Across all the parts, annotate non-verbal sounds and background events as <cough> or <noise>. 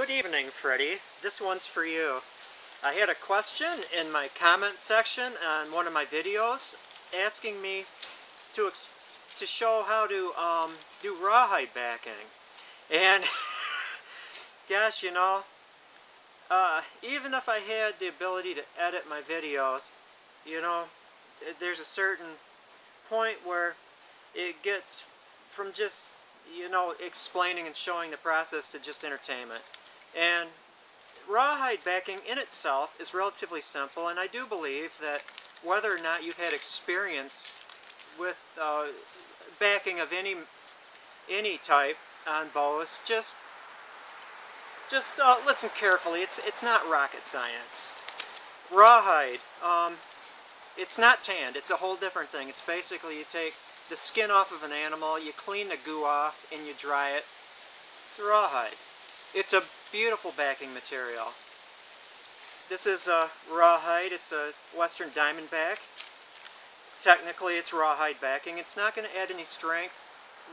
Good evening, Freddie. This one's for you. I had a question in my comment section on one of my videos asking me to to show how to um, do rawhide backing. And <laughs> gosh, you know, uh, even if I had the ability to edit my videos, you know, there's a certain point where it gets from just you know, explaining and showing the process to just entertainment. And rawhide backing in itself is relatively simple, and I do believe that whether or not you've had experience with uh, backing of any any type on bows, just just uh, listen carefully. It's it's not rocket science. Rawhide, um, it's not tanned. It's a whole different thing. It's basically you take the skin off of an animal, you clean the goo off, and you dry it. It's rawhide. It's a beautiful backing material. This is a rawhide. It's a western diamondback. Technically, it's rawhide backing. It's not going to add any strength,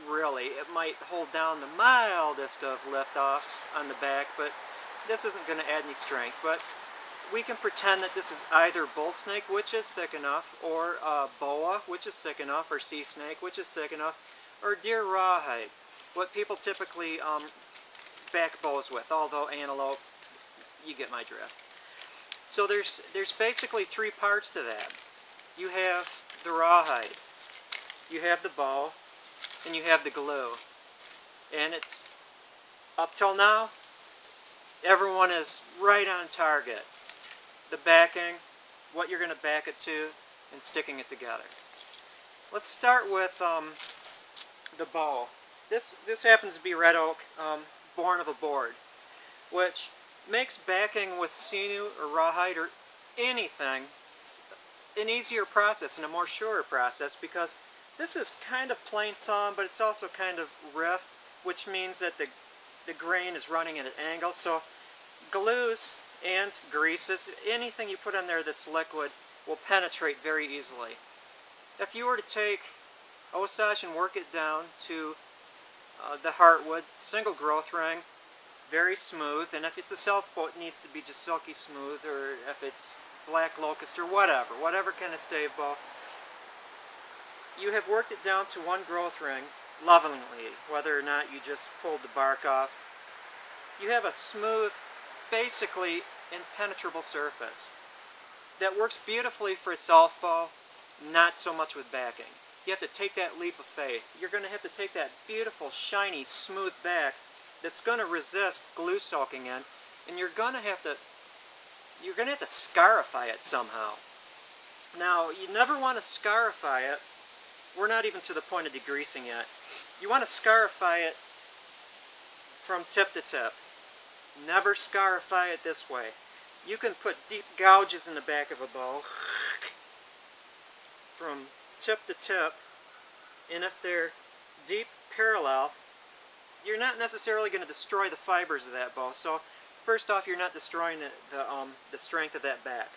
really. It might hold down the mildest of lift-offs on the back, but this isn't going to add any strength. But we can pretend that this is either bull snake, which is thick enough, or uh, boa, which is thick enough, or sea snake, which is thick enough, or deer rawhide, what people typically um, back bows with, although antelope, you get my drift. So there's, there's basically three parts to that. You have the rawhide, you have the bow, and you have the glue. And it's, up till now, everyone is right on target the backing, what you're going to back it to, and sticking it together. Let's start with um, the bow. This, this happens to be red oak, um, born of a board, which makes backing with sinew or rawhide or anything an easier process and a more sure process because this is kind of plain sawn, but it's also kind of rift, which means that the, the grain is running at an angle. So glues and greases, anything you put on there that's liquid will penetrate very easily. If you were to take Osage and work it down to uh, the heartwood, single growth ring, very smooth, and if it's a self it needs to be just silky smooth, or if it's black locust or whatever, whatever kind of stave bow, you have worked it down to one growth ring lovingly, whether or not you just pulled the bark off. You have a smooth basically impenetrable surface that works beautifully for a bow, not so much with backing. You have to take that leap of faith. You're going to have to take that beautiful, shiny, smooth back that's going to resist glue soaking in, and you're going to have to you're going to have to scarify it somehow. Now, you never want to scarify it. We're not even to the point of degreasing yet. You want to scarify it from tip to tip. Never scarify it this way. You can put deep gouges in the back of a bow from tip to tip and if they're deep parallel you're not necessarily going to destroy the fibers of that bow so first off you're not destroying the, the, um, the strength of that back.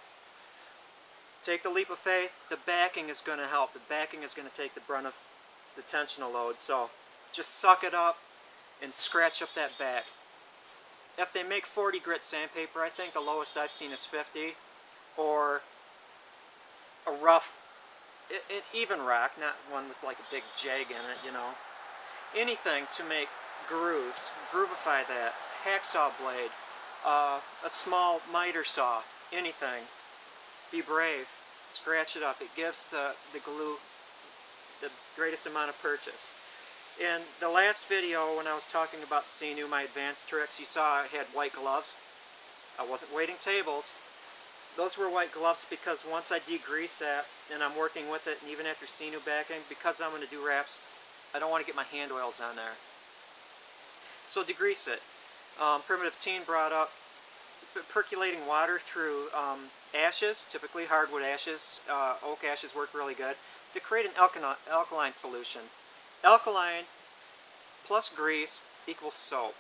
Take the leap of faith, the backing is going to help. The backing is going to take the brunt of the tensional load so just suck it up and scratch up that back if they make 40 grit sandpaper, I think the lowest I've seen is 50, or a rough, it, even rock, not one with like a big jag in it, you know. Anything to make grooves, groovify that, hacksaw blade, uh, a small miter saw, anything. Be brave, scratch it up. It gives the, the glue the greatest amount of purchase. In the last video when I was talking about Sinew, my advanced tricks, you saw I had white gloves. I wasn't waiting tables. Those were white gloves because once I degrease that and I'm working with it, and even after Sinew backing, because I'm going to do wraps, I don't want to get my hand oils on there. So degrease it. Um, Primitive Teen brought up percolating water through um, ashes, typically hardwood ashes, uh, oak ashes work really good, to create an alkaline solution. Alkaline plus grease equals soap,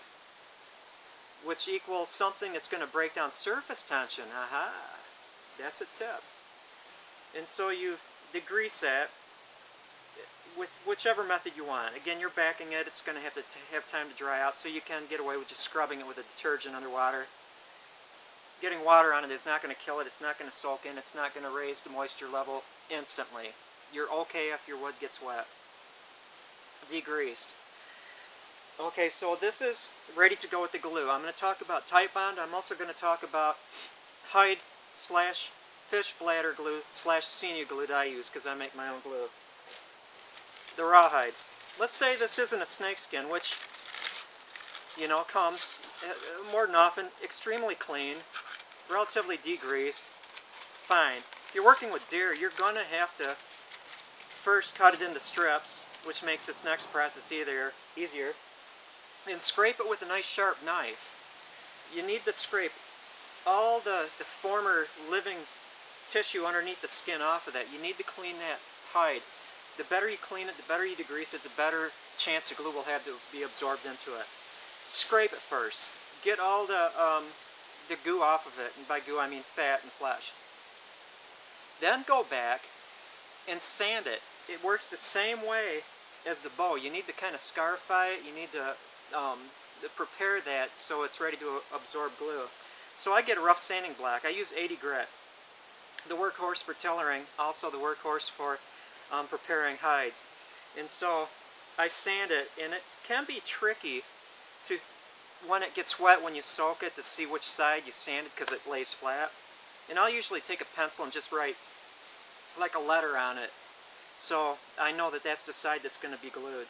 which equals something that's going to break down surface tension. Aha! That's a tip. And so you degrease that with whichever method you want. Again, you're backing it, it's going to have to have time to dry out, so you can get away with just scrubbing it with a detergent underwater. Getting water on it is not going to kill it, it's not going to soak in, it's not going to raise the moisture level instantly. You're okay if your wood gets wet. Degreased. Okay, so this is ready to go with the glue. I'm going to talk about Titebond. I'm also going to talk about hide slash fish bladder glue slash sinew glue that I use because I make my own glue. The rawhide. Let's say this isn't a snakeskin, which, you know, comes uh, more than often extremely clean, relatively degreased. Fine. If you're working with deer, you're going to have to first cut it into strips, which makes this next process easier, easier, and scrape it with a nice sharp knife. You need to scrape all the, the former living tissue underneath the skin off of that. You need to clean that hide. The better you clean it, the better you degrease it, the better chance the glue will have to be absorbed into it. Scrape it first. Get all the, um, the goo off of it, and by goo I mean fat and flesh. Then go back and sand it. It works the same way as the bow. You need to kind of scarify it. You need to um, prepare that so it's ready to absorb glue. So I get a rough sanding block. I use 80 grit. The workhorse for tillering, also the workhorse for um, preparing hides. And so I sand it, and it can be tricky to when it gets wet when you soak it to see which side you sanded because it lays flat. And I'll usually take a pencil and just write like a letter on it so I know that that's the side that's going to be glued.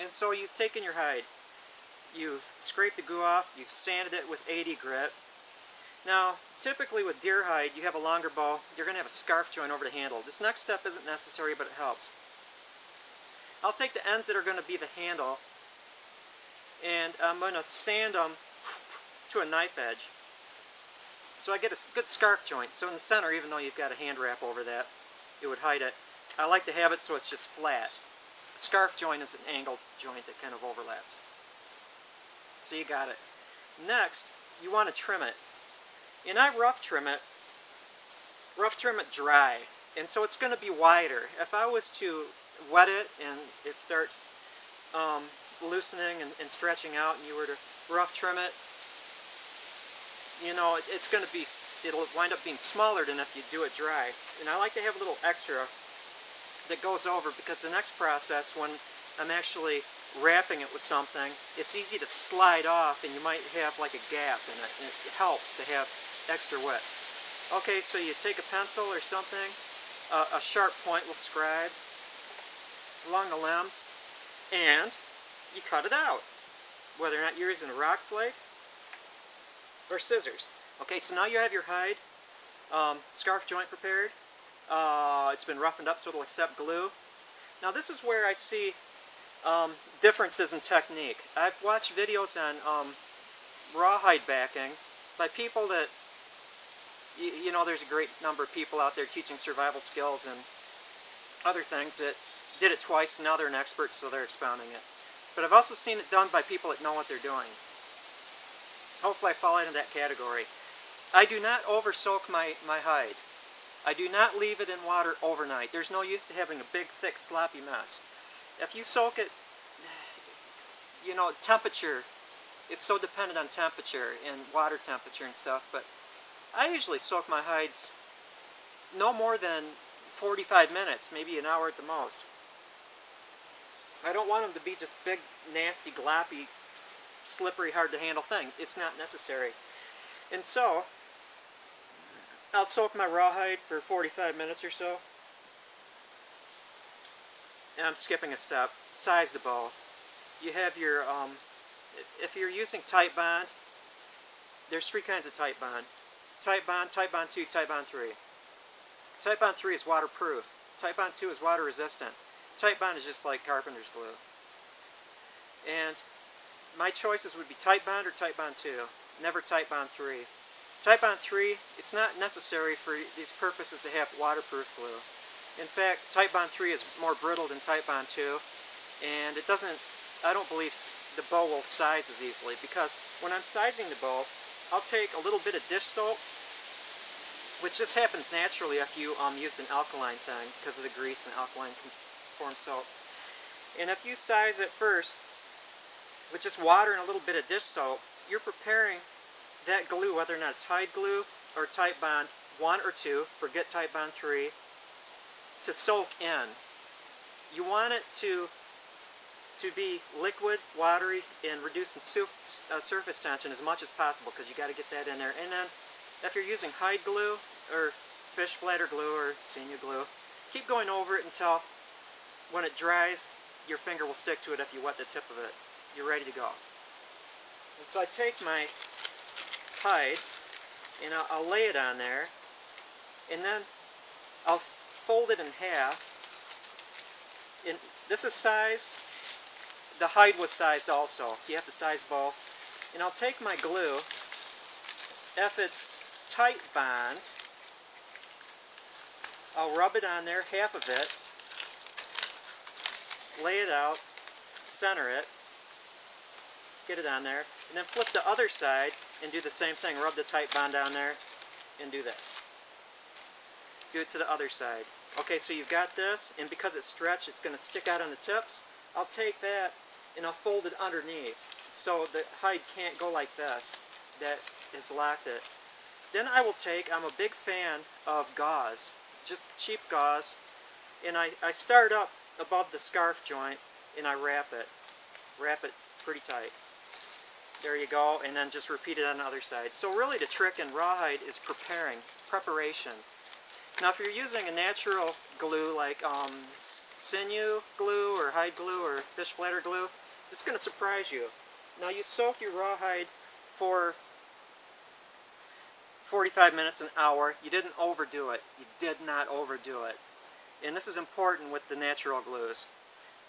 And so you've taken your hide, you've scraped the goo off, you've sanded it with 80 grit. Now, typically with deer hide, you have a longer bow, you're going to have a scarf joint over the handle. This next step isn't necessary, but it helps. I'll take the ends that are going to be the handle, and I'm going to sand them to a knife edge. So I get a good scarf joint. So in the center, even though you've got a hand wrap over that, it would hide it. I like to have it so it's just flat. Scarf joint is an angled joint that kind of overlaps. So you got it. Next, you want to trim it. And I rough trim it, rough trim it dry. And so it's going to be wider. If I was to wet it and it starts um, loosening and, and, stretching out and you were to rough trim it, you know, it, it's going to be, it'll wind up being smaller than if you do it dry. And I like to have a little extra that goes over because the next process, when I'm actually wrapping it with something, it's easy to slide off and you might have like a gap in it. And it helps to have extra wet. Okay, so you take a pencil or something, uh, a sharp point will scribe along the limbs, and you cut it out. Whether or not you're using a rock flake or scissors. Okay, so now you have your hide um, scarf joint prepared. Uh, it's been roughened up so it'll accept glue. Now this is where I see um, differences in technique. I've watched videos on um, rawhide backing by people that, you, know, there's a great number of people out there teaching survival skills and other things that did it twice and now they're an expert so they're expounding it. But I've also seen it done by people that know what they're doing. Hopefully I fall into that category. I do not over soak my, my hide. I do not leave it in water overnight. There's no use to having a big, thick, sloppy mess. If you soak it, <sighs> you know, temperature, it's so dependent on temperature and water temperature and stuff, but I usually soak my hides no more than 45 minutes, maybe an hour at the most. I don't want them to be just big, nasty, gloppy, slippery, hard to handle thing. It's not necessary. And so, I'll soak my rawhide for 45 minutes or so. And I'm skipping a step. Size the bow. You have your, um, if you're using Titebond, there's three kinds of Titebond. Tight bond, Titebond 2, Titebond 3. Titebond 3 is waterproof. Titebond 2 is water resistant. Titebond is just like carpenter's glue. And my choices would be Titebond or Titebond 2. Never Titebond 3. Titebond 3, it's not necessary for these purposes to have waterproof glue. In fact, Titebond 3 is more brittle than Titebond 2, and it doesn't, I don't believe the bow will size as easily, because when I'm sizing the bow, I'll take a little bit of dish soap, which just happens naturally if you um, use an alkaline thing, because of the grease and alkaline form soap. And if you size it first with just water and a little bit of dish soap, you're preparing that glue, whether or not it's Hide glue or Titebond 1 or 2, forget Titebond 3, to soak in. You want it to to be liquid, watery, and reducing uh, surface tension as much as possible because you got to get that in there. And then if you're using hide glue or fish bladder glue or sinew glue, keep going over it until when it dries, your finger will stick to it if you wet the tip of it. You're ready to go. And so I take my hide and I'll, I'll lay it on there and then I'll fold it in half. And this is sized, the hide was sized also. You have to size both. And I'll take my glue, if it's Titebond, I'll rub it on there, half of it, lay it out, center it, get it on there, and then flip the other side and do the same thing. Rub the Titebond down there and do this. Do it to the other side. Okay, so you've got this, and because it's stretched, it's going to stick out on the tips. I'll take that and I'll fold it underneath so the hide can't go like this. That has locked it. Then I will take, I'm a big fan of gauze, just cheap gauze, and I, I start up above the scarf joint and I wrap it. Wrap it pretty tight. There you go, and then just repeat it on the other side. So really the trick in rawhide is preparing, preparation. Now if you're using a natural glue like um, sinew glue or hide glue or fish bladder glue, it's going to surprise you. Now you soak your rawhide for 45 minutes, an hour. You didn't overdo it. You did not overdo it. And this is important with the natural glues,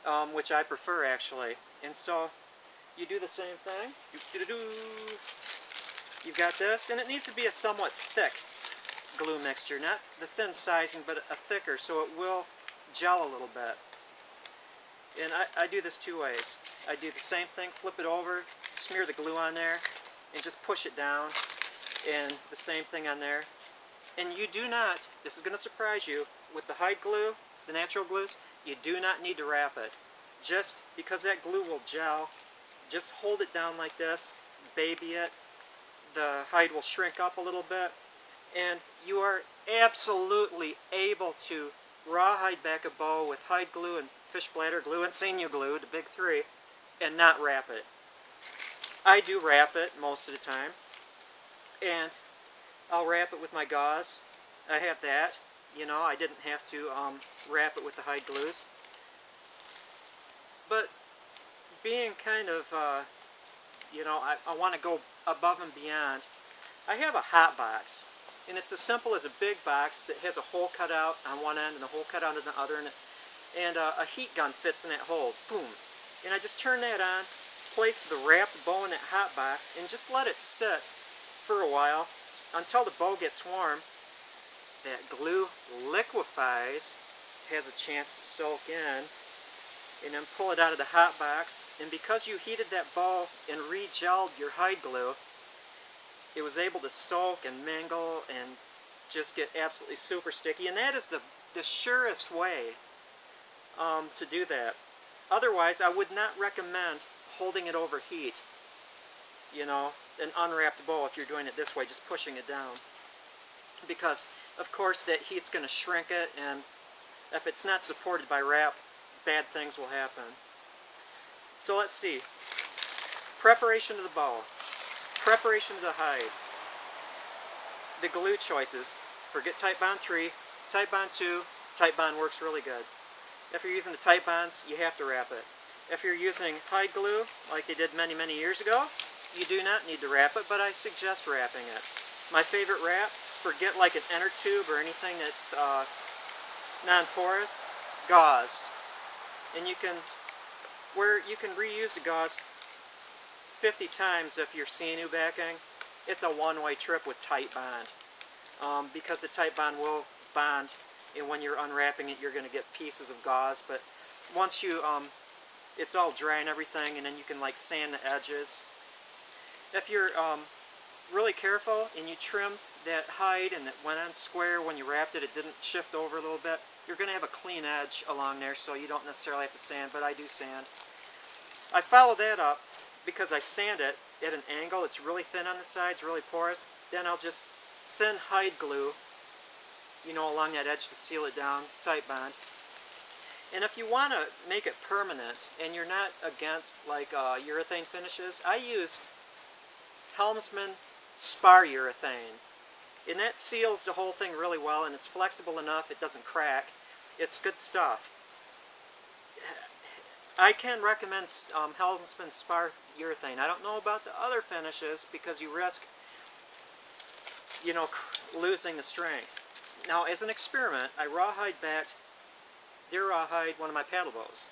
um, which I prefer actually. And so you do the same thing. You've got this, and it needs to be a somewhat thick glue mixture, not the thin sizing, but a thicker, so it will gel a little bit. And I, I do this two ways. I do the same thing, flip it over, smear the glue on there, and just push it down, and the same thing on there. And you do not, this is going to surprise you, with the hide glue, the natural glues, you do not need to wrap it. Just because that glue will gel, just hold it down like this, baby it, the hide will shrink up a little bit, and you are absolutely able to rawhide back a bow with hide glue and fish bladder glue and sinew glue, the big three, and not wrap it. I do wrap it most of the time, and I'll wrap it with my gauze. I have that, you know, I didn't have to um, wrap it with the hide glues. But being kind of, uh, you know, I, I want to go above and beyond, I have a hot box and it's as simple as a big box that has a hole cut out on one end and a hole cut out on the other, and, and uh, a heat gun fits in that hole. Boom. And I just turn that on, place the wrapped bow in that hot box, and just let it sit for a while until the bow gets warm. That glue liquefies, has a chance to soak in, and then pull it out of the hot box. And because you heated that bow and re-gelled your hide glue, it was able to soak and mingle and just get absolutely super sticky. And that is the, the surest way um, to do that. Otherwise, I would not recommend holding it over heat. You know, an unwrapped bowl if you're doing it this way, just pushing it down. Because, of course, that heat's going to shrink it, and if it's not supported by wrap, bad things will happen. So let's see. Preparation of the bow. Preparation of the hide. The glue choices. Forget Titebond 3, Titebond 2, Titebond works really good. If you're using the Titebonds, you have to wrap it. If you're using hide glue, like they did many, many years ago, you do not need to wrap it, but I suggest wrapping it. My favorite wrap, forget like an inner tube or anything that's uh, non-porous, gauze. And you can, where you can reuse the gauze 50 times if you're sinew backing, it's a one-way trip with Titebond. Um, because the Titebond will bond, and when you're unwrapping it, you're going to get pieces of gauze. But once you, um, it's all dry and everything, and then you can like sand the edges. If you're um, really careful and you trim that hide and it went on square when you wrapped it, it didn't shift over a little bit, you're going to have a clean edge along there so you don't necessarily have to sand, but I do sand. I follow that up because I sand it at an angle. It's really thin on the sides, really porous. Then I'll just thin hide glue, you know, along that edge to seal it down, Titebond. And if you want to make it permanent and you're not against like uh, urethane finishes, I use Helmsman spar urethane. And that seals the whole thing really well and it's flexible enough, it doesn't crack. It's good stuff. I can recommend um, Helmsman spar urethane. I don't know about the other finishes because you risk, you know, losing the strength. Now, as an experiment, I rawhide backed deer rawhide one of my paddle bows.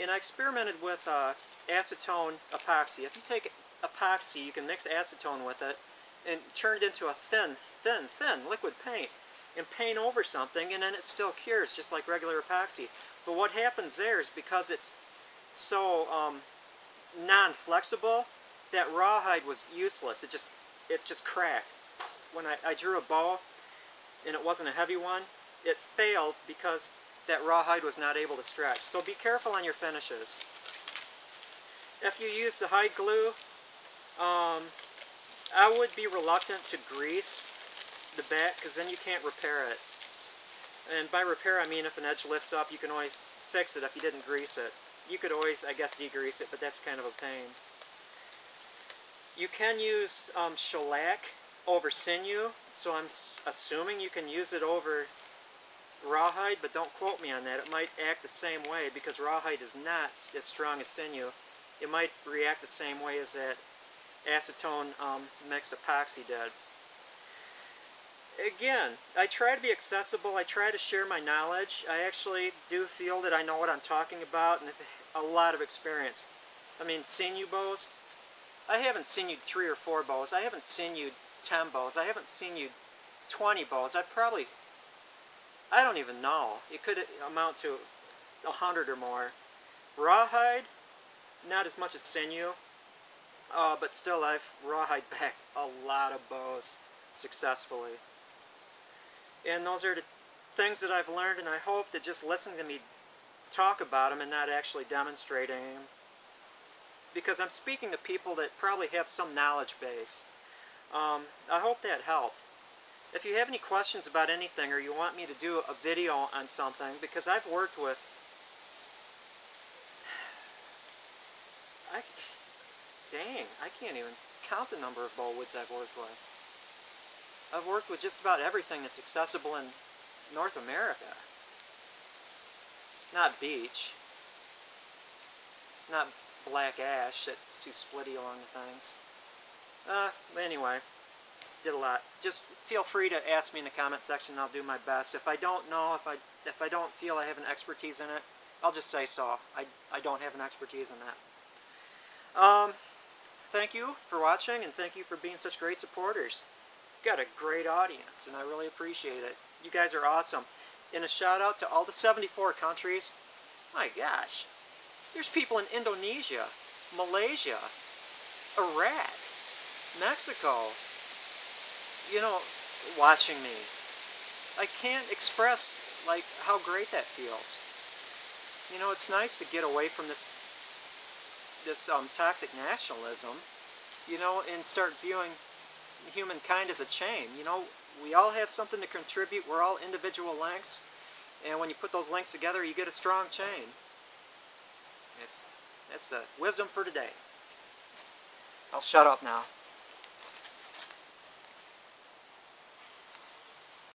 And I experimented with uh, acetone epoxy. If you take epoxy, you can mix acetone with it and turn it into a thin, thin, thin liquid paint and paint over something and then it still cures just like regular epoxy. But what happens there is because it's so um, non-flexible, that rawhide was useless. It just it just cracked. When I, I drew a bow and it wasn't a heavy one, it failed because that rawhide was not able to stretch. So be careful on your finishes. If you use the hide glue, um, I would be reluctant to grease the back because then you can't repair it. And by repair I mean if an edge lifts up you can always fix it if you didn't grease it. You could always, I guess, degrease it, but that's kind of a pain. You can use um, shellac over sinew, so I'm assuming you can use it over rawhide, but don't quote me on that. It might act the same way because rawhide is not as strong as sinew. It might react the same way as that acetone um, mixed epoxy did. Again, I try to be accessible. I try to share my knowledge. I actually do feel that I know what I'm talking about and a lot of experience. I mean, sinew bows. I haven't sinewed three or four bows. I haven't sinewed 10 bows. I haven't sinewed 20 bows. I've probably I don't even know. It could amount to a hundred or more. Rawhide, not as much as sinew, uh, but still I've rawhide back a lot of bows successfully. And those are the things that I've learned and I hope that just listening to me talk about them and not actually demonstrating them. Because I'm speaking to people that probably have some knowledge base. Um, I hope that helped. If you have any questions about anything or you want me to do a video on something, because I've worked with, <sighs> I, dang, I can't even count the number of bowwoods I've worked with. I've worked with just about everything that's accessible in North America. Not beech. Not black ash, that's too splitty along the things. Uh, anyway did a lot. Just feel free to ask me in the comment section. I'll do my best. If I don't know, if I if I don't feel I have an expertise in it, I'll just say so. I, I don't have an expertise in that. Um, thank you for watching, and thank you for being such great supporters. You've got a great audience, and I really appreciate it. You guys are awesome. And a shout out to all the 74 countries. My gosh, there's people in Indonesia, Malaysia, Iraq, Mexico, you know, watching me. I can't express, like, how great that feels. You know, it's nice to get away from this, this um, toxic nationalism, you know, and start viewing humankind as a chain. You know, we all have something to contribute. We're all individual links. And when you put those links together, you get a strong chain. It's, that's the wisdom for today. I'll shut up now.